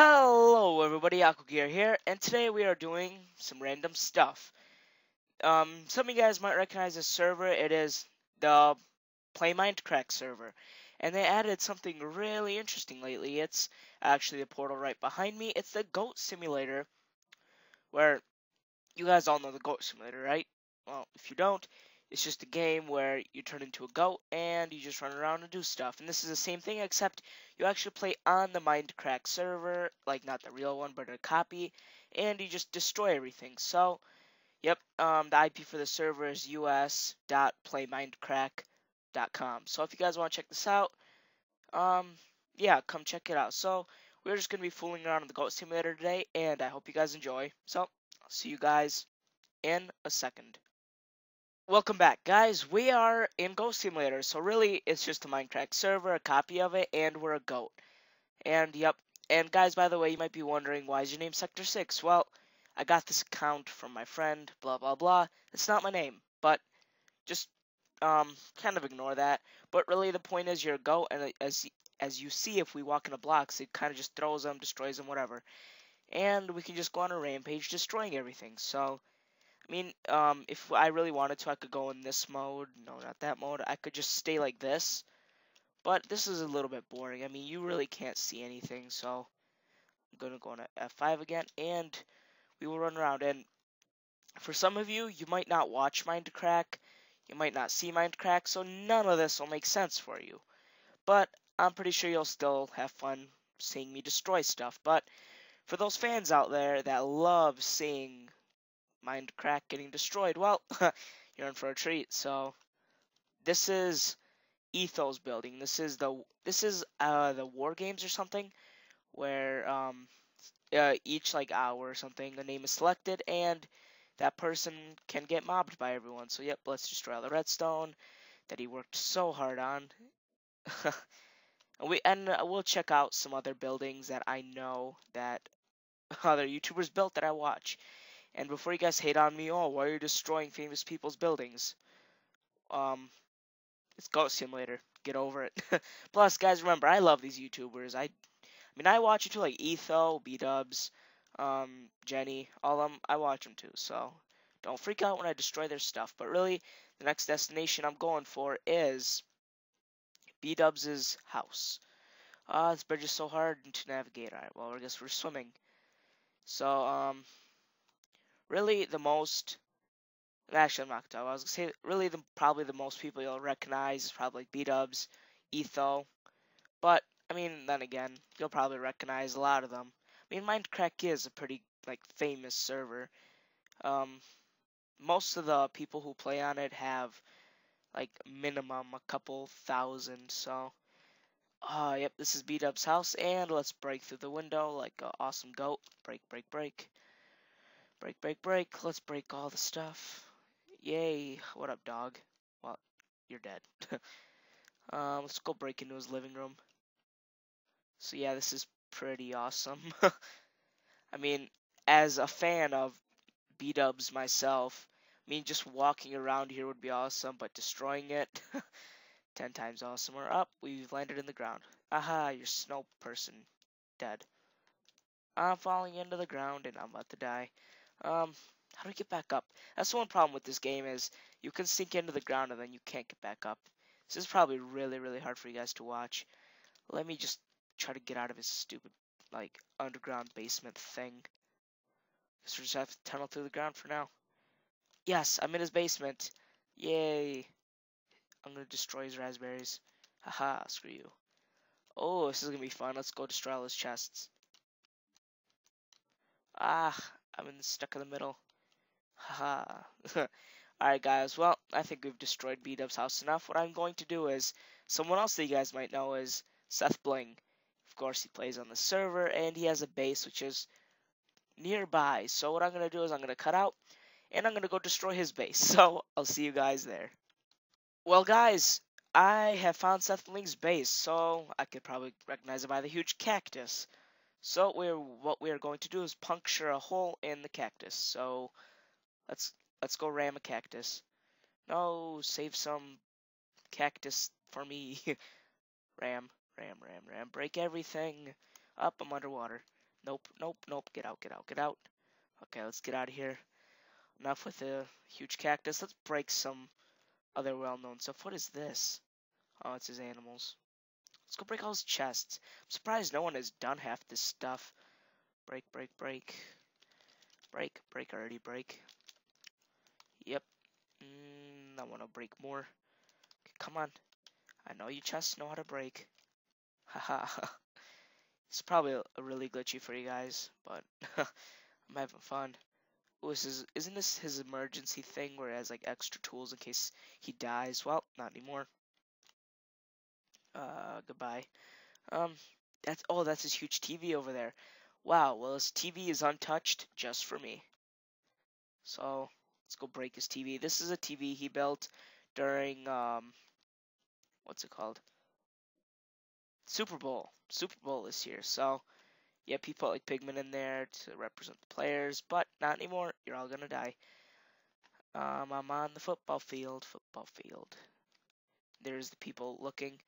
Hello everybody, Aquagear here, and today we are doing some random stuff. Um, some of you guys might recognize this server, it is the Play Mindcrack server. And they added something really interesting lately, it's actually the portal right behind me, it's the Goat Simulator, where you guys all know the Goat Simulator, right? Well, if you don't, it's just a game where you turn into a goat and you just run around and do stuff. And this is the same thing, except you actually play on the Mindcrack server, like not the real one, but a copy, and you just destroy everything. So, yep, um, the IP for the server is us.playmindcrack.com. So if you guys want to check this out, um, yeah, come check it out. So we're just gonna be fooling around in the Goat Simulator today, and I hope you guys enjoy. So I'll see you guys in a second. Welcome back, guys. We are in Goat Simulator, so really it's just a Minecraft server, a copy of it, and we're a goat. And yep, and guys, by the way, you might be wondering why is your name Sector 6? Well, I got this account from my friend, blah blah blah. It's not my name, but just um kind of ignore that. But really the point is you're a goat, and as as you see if we walk into blocks, it kind of just throws them, destroys them, whatever. And we can just go on a rampage destroying everything. So I mean, um, if I really wanted to, I could go in this mode. No, not that mode. I could just stay like this. But this is a little bit boring. I mean, you really can't see anything, so I'm going to go on F5 again, and we will run around. And for some of you, you might not watch Mindcrack, you might not see Mindcrack, so none of this will make sense for you. But I'm pretty sure you'll still have fun seeing me destroy stuff. But for those fans out there that love seeing Mindcrack getting destroyed. Well, you're in for a treat. So this is Ethos building. This is the this is uh the war games or something where um uh, each like hour or something a name is selected and that person can get mobbed by everyone. So yep, let's destroy all the redstone that he worked so hard on. and we and uh, we'll check out some other buildings that I know that other YouTubers built that I watch. And before you guys hate on me, oh, why are you destroying famous people's buildings? Um, it's Goat Simulator. Get over it. Plus, guys, remember, I love these YouTubers. I, I mean, I watch you too, like Etho, B-Dubs, um, Jenny, all of them. I watch them too, so don't freak out when I destroy their stuff. But really, the next destination I'm going for is B-Dubs' house. Ah, uh, this bridge is so hard to navigate. Alright, well, I guess we're swimming. So, um, really the most actually I'm not gonna I was gonna say really the probably the most people you'll recognize is probably like B-Dubs, Etho. But I mean then again, you'll probably recognize a lot of them. I mean Mindcrack is a pretty like famous server. Um most of the people who play on it have like minimum a couple thousand, so uh yep, this is B-Dub's house and let's break through the window like awesome goat. Break, break, break. Break, break, break. Let's break all the stuff. Yay. What up, dog? Well, you're dead. um, let's go break into his living room. So yeah, this is pretty awesome. I mean, as a fan of B-dubs myself, I mean, just walking around here would be awesome, but destroying it, 10 times awesomer. Up, oh, we've landed in the ground. Aha, you're snow person. Dead. I'm falling into the ground and I'm about to die. Um, how do I get back up? That's the one problem with this game is you can sink into the ground and then you can't get back up. This is probably really, really hard for you guys to watch. Let me just try to get out of this stupid, like, underground basement thing. Guess we just have to tunnel through the ground for now. Yes, I'm in his basement. Yay. I'm gonna destroy his raspberries. Haha, screw you. Oh, this is gonna be fun. Let's go destroy all his chests. Ah, I'm in stuck in the middle. Haha. Alright guys, well, I think we've destroyed B-Dub's house enough. What I'm going to do is, someone else that you guys might know is Seth Bling. Of course, he plays on the server, and he has a base which is nearby. So what I'm going to do is I'm going to cut out, and I'm going to go destroy his base. So, I'll see you guys there. Well guys, I have found Seth Bling's base, so I could probably recognize it by the huge cactus. So we're what we are going to do is puncture a hole in the cactus. So let's let's go ram a cactus. No, save some cactus for me. ram, ram, ram, ram. Break everything. Up, I'm underwater. Nope, nope, nope. Get out, get out, get out. Okay, let's get out of here. Enough with the huge cactus. Let's break some other well-known stuff. What is this? Oh, it's his animals. Let's go break all his chests. I'm surprised no one has done half this stuff. Break, break, break. Break, break, already break. Yep. Mm, I want to break more. Okay, come on. I know you chests know how to break. Haha. it's probably a really glitchy for you guys, but I'm having fun. Ooh, this is, isn't this his emergency thing where he has like extra tools in case he dies? Well, not anymore. Uh, goodbye. Um, that's oh, that's his huge TV over there. Wow. Well, his TV is untouched just for me. So let's go break his TV. This is a TV he built during um, what's it called? Super Bowl. Super Bowl this year. So yeah, people like pigmen in there to represent the players, but not anymore. You're all gonna die. Um, I'm on the football field. Football field. There's the people looking.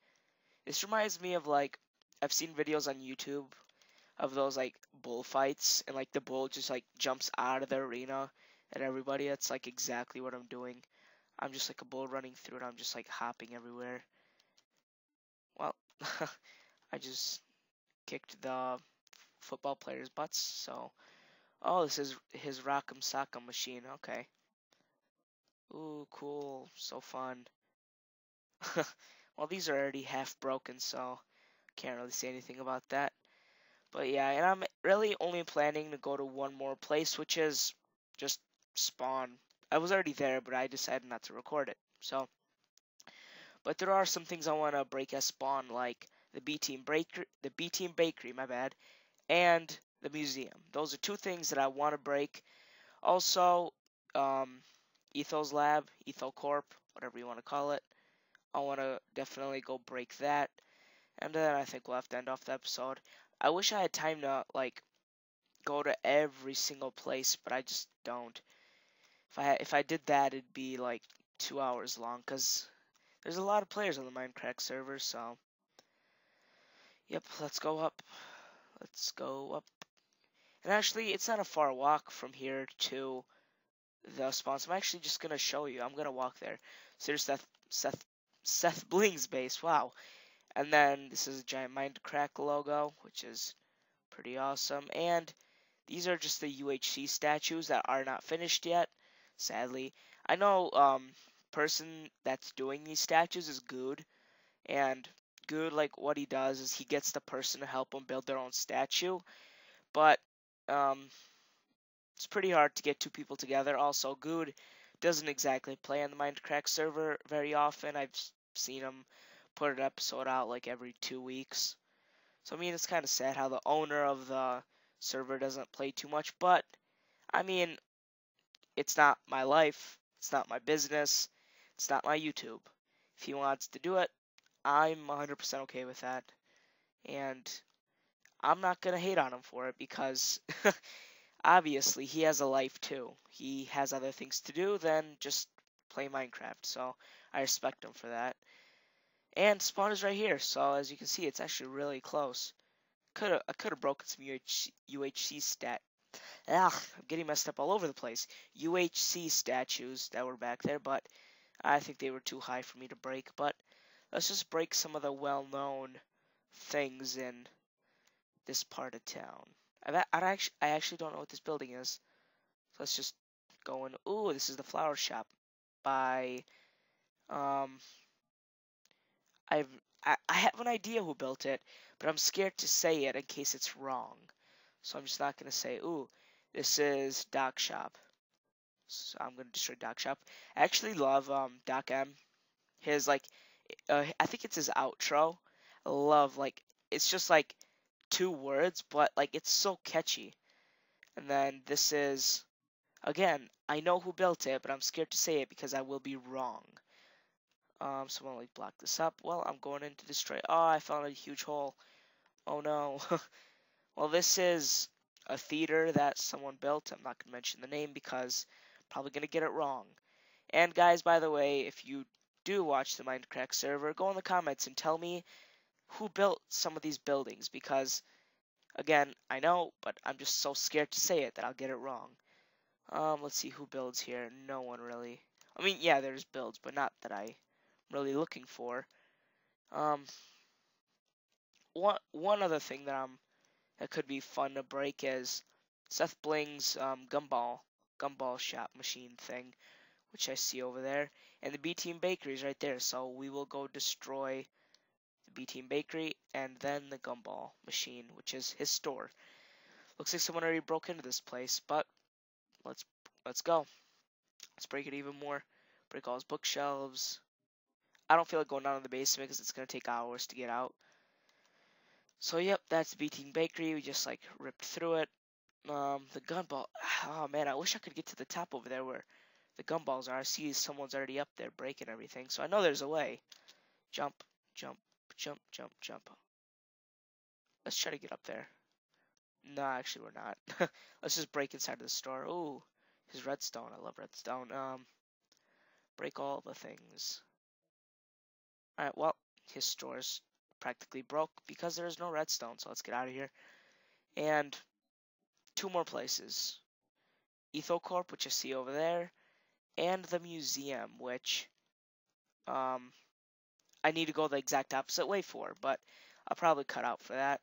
This reminds me of like I've seen videos on YouTube of those like bullfights, and like the bull just like jumps out of the arena at everybody. That's like exactly what I'm doing. I'm just like a bull running through it. I'm just like hopping everywhere. Well, I just kicked the football players' butts. So, oh, this is his Rock'em Sock'em machine. Okay. Ooh, cool. So fun. well, these are already half broken, so can't really say anything about that. But yeah, and I'm really only planning to go to one more place, which is just spawn. I was already there, but I decided not to record it. So, but there are some things I want to break as spawn, like the B Team Bakery, the B Team Bakery, my bad, and the museum. Those are two things that I want to break. Also, um, Ethos Lab, Etho Corp, whatever you want to call it. I want to definitely go break that. And then I think we'll have to end off the episode. I wish I had time to, like, go to every single place, but I just don't. If I if I did that, it'd be like two hours long, cause there's a lot of players on the Mindcrack server. So, yep, let's go up. Let's go up. And actually, it's not a far walk from here to the spawn. So I'm actually just gonna show you. I'm gonna walk there. So there's Seth Seth Seth Bling's base. Wow. And then this is a giant Minecraft logo, which is pretty awesome. And these are just the UHC statues that are not finished yet. Sadly, I know um person that's doing these statues is Guude, and Guude like what he does is he gets the person to help him build their own statue but um, it's pretty hard to get two people together also Guude doesn't exactly play on the Mindcrack server very often. I've seen him put an episode out like every two weeks. So i mean it's kind of sad how the owner of the server doesn't play too much but i mean it's not my life. It's not my business. It's not my youtube. If he wants to do it I'm 100% okay with that. And I'm not going to hate on him for it because obviously he has a life too. He has other things to do than just play Minecraft. So I respect him for that. And spawn is right here. So as you can see, it's actually really close. Could I could have broken some UHC, UHC stat. Ugh, I'm getting messed up all over the place. UHC statues that were back there, but I think they were too high for me to break. But let's just break some of the well-known things in this part of town. I, I actually I actually don't know what this building is. So let's just go in. Ooh, this is the flower shop by um I've I, I have an idea who built it, but I'm scared to say it in case it's wrong. So I'm just not gonna say, ooh, this is Doc Shop. So I'm gonna destroy Doc Shop. I actually love um Doc M. His like uh, I think it's his outro. I love like it's just like two words, but like it's so catchy. And then this is again, I know who built it, but I'm scared to say it because I will be wrong. Um, someone like block this up. Well, I'm going in to destroy. Oh, I found a huge hole. Oh no. well, this is a theater that someone built. I'm not gonna mention the name because I'm probably gonna get it wrong. And guys, by the way, if you do watch the Mindcrack server, go in the comments and tell me who built some of these buildings because Again, I know, but I'm just so scared to say it that I'll get it wrong. Um, let's see who builds here. No one really. I mean, yeah, there's builds, but not that I'm really looking for. Um, one one other thing that I'm that could be fun to break is Seth Bling's um, gumball gumball shop machine thing, which I see over there, and the B Team Bakery is right there. So we will go destroy the B Team Bakery and then the gumball machine, which is his store. Looks like someone already broke into this place, but let's let's go. Let's break it even more. Break all his bookshelves. I don't feel like going down in the basement because it's gonna take hours to get out. So yep, that's B Team Bakery. We just like ripped through it. Um, the gumball. Oh man, I wish I could get to the top over there where the gumballs are. I see someone's already up there breaking everything, so I know there's a way. Jump, jump, jump, jump, jump. Let's try to get up there. No, actually we're not. Let's just break inside of the store. Ooh, his redstone. I love redstone. Um, break all the things. Alright, well, his store's practically broke because there is no redstone, so let's get out of here. And two more places. EthoCorp, which I see over there, and the museum, which um, I need to go the exact opposite way for, but I'll probably cut out for that.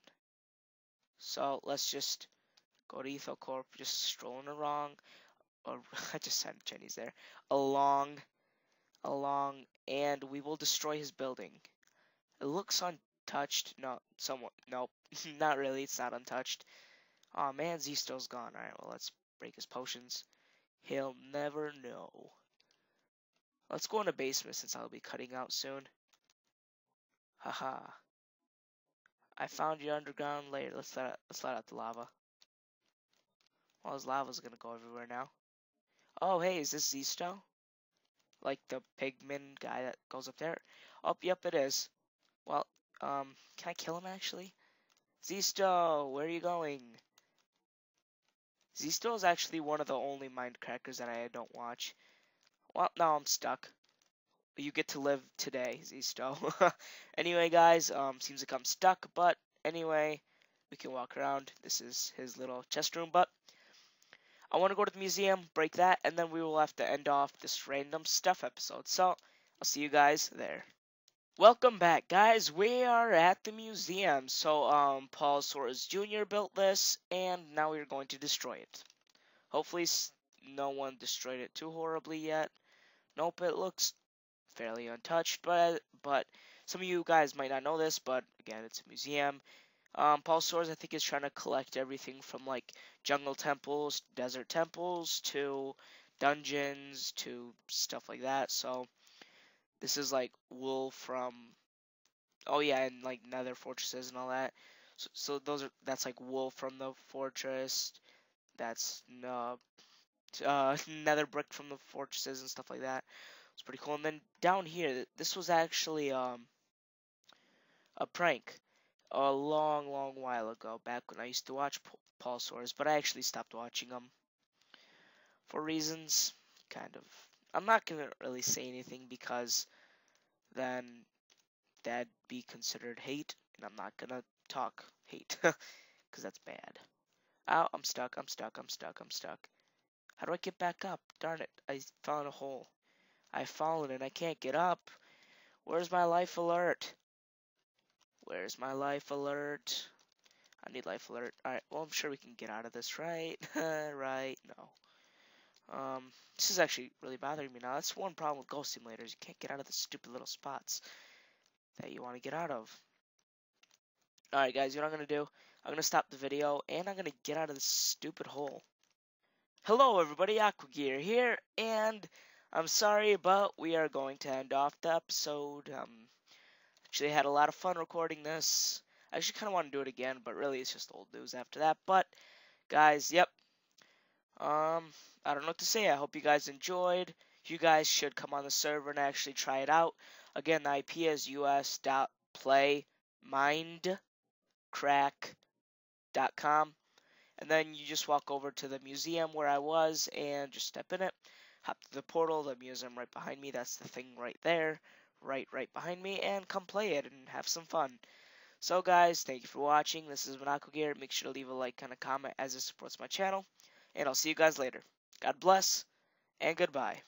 So let's just go to EthoCorp, just strolling along, or oh, I just said Chinese there, along, along, and we will destroy his building. It looks untouched. No, somewhat. Nope, not really. It's not untouched. Oh man, Zisteau's gone. Alright, well, let's break his potions. He'll never know. Let's go in the basement since I'll be cutting out soon. Haha. I found your underground layer. Let's let out, let's let out the lava. Well, his lava's gonna go everywhere now. Oh, hey, is this Zisteau? Like the pigman guy that goes up there? Oh, yep, it is. Well, um, can I kill him actually? Zisteau, where are you going? Zisteau is actually one of the only mind crackers that I don't watch. Well, now I'm stuck. You get to live today, Zisteau. anyway, guys, um, seems like I'm stuck, but anyway, we can walk around. This is his little chest room, but I want to go to the museum, break that, and then we will have to end off this random stuff episode. So, I'll see you guys there. Welcome back, guys. We are at the museum. So, um, Paul Soares Jr. built this, and now we're going to destroy it. Hopefully, no one destroyed it too horribly yet. Nope, it looks fairly untouched, but but some of you guys might not know this, but again, it's a museum. Um, Paul Soares, I think, is trying to collect everything from like jungle temples, desert temples, to dungeons, to stuff like that. So this is like wool from, oh yeah, and like nether fortresses and all that. So, so those are that's like wool from the fortress. That's uh, uh, nether brick from the fortresses and stuff like that. It's pretty cool. And then down here, this was actually um a prank a long, long while ago, back when I used to watch Paul Soares, but I actually stopped watching them for reasons, kind of. I'm not gonna really say anything because then that'd be considered hate, and I'm not gonna talk hate because that's bad. Oh, I'm stuck. I'm stuck. I'm stuck. I'm stuck. How do I get back up? Darn it! I in a hole. I've fallen and I can't get up. Where's my life alert? Where's my life alert? I need life alert. Alright, well, I'm sure we can get out of this, right? right? No. Um, this is actually really bothering me now. That's one problem with Goat Simulators. You can't get out of the stupid little spots that you want to get out of. Alright, guys, you know what I'm going to do? I'm going to stop the video, and I'm going to get out of this stupid hole. Hello, everybody. Aquagear here, and I'm sorry, but we are going to end off the episode. Um, actually had a lot of fun recording this. I actually kind of want to do it again, but really it's just old news after that. But guys, yep. Um, I don't know what to say. I hope you guys enjoyed. You guys should come on the server and actually try it out. Again, the IP is us.playmindcrack.com. And then you just walk over to the museum where I was and just step in it hop to the portal, the museum right behind me, that's the thing right there, right, right behind me, and come play it and have some fun. So guys, thank you for watching. This is Monaco Gear. Make sure to leave a like and a comment as it supports my channel. And I'll see you guys later. God bless and goodbye.